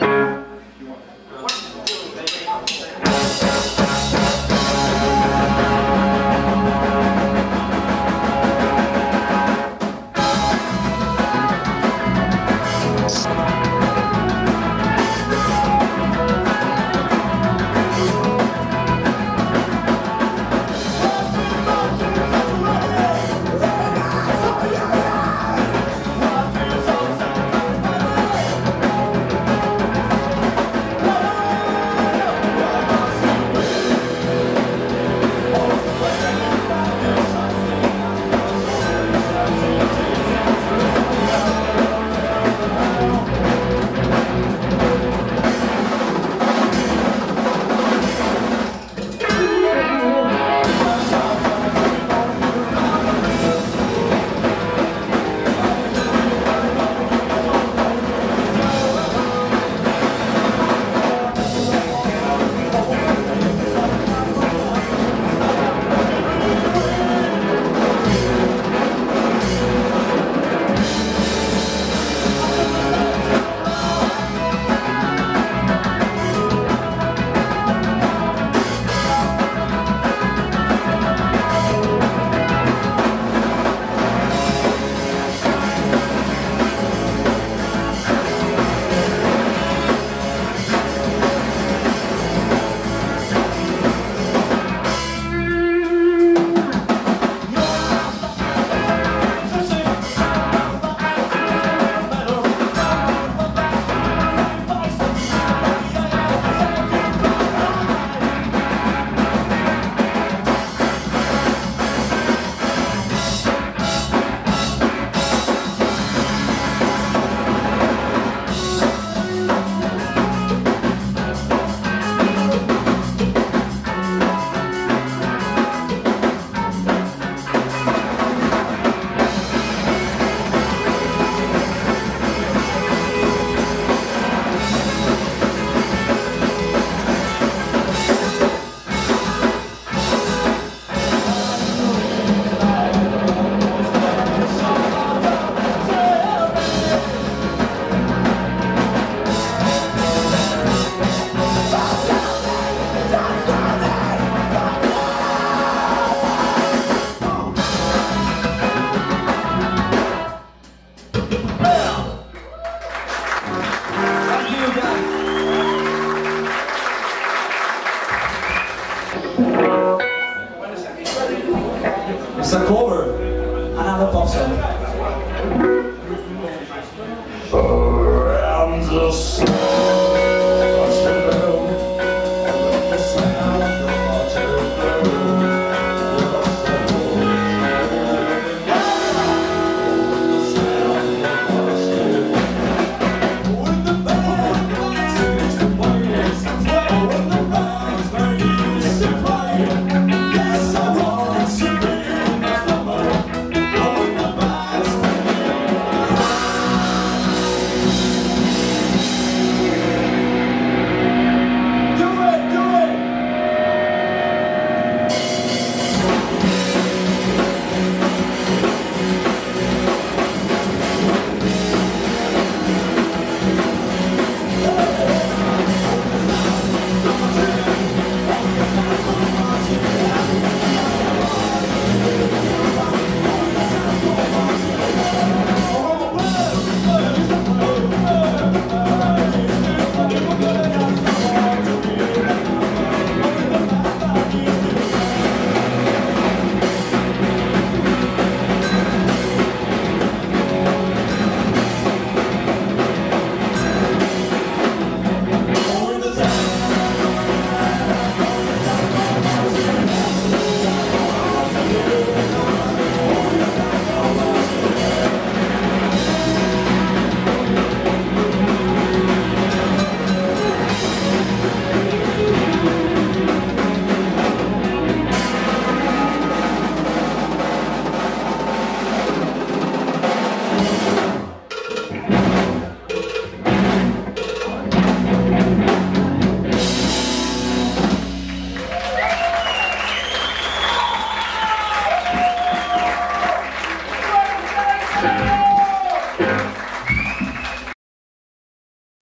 You. It's a cover. Another pop song. Around the sun.